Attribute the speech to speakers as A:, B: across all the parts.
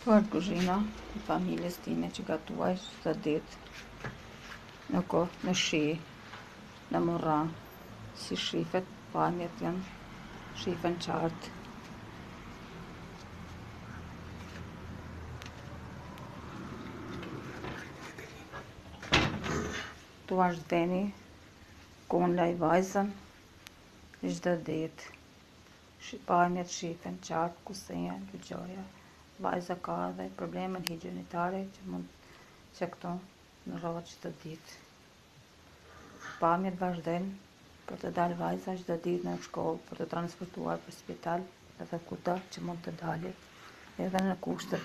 A: Këtu asht kuzhina e familjes time që gatuaj çdo ditë në kohë në shi, në borë, siç shifet, pamjet janë shifen qartë. Tu ashtë veni, ku laj vajzën, çdo ditë. Pamjet shifen qartë ku siç e dëgjoja vajza ka edhe problemin higjenitare që mund qekton në rrova çdo ditë pamjet vazhdojnë për të dalë vajza çdo ditë në shkollë për të transportuar për spital edhe kudo që mund të dali edhe në kushtet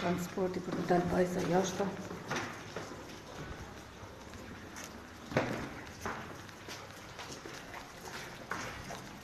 A: transporti për të dalë vajza jashtë.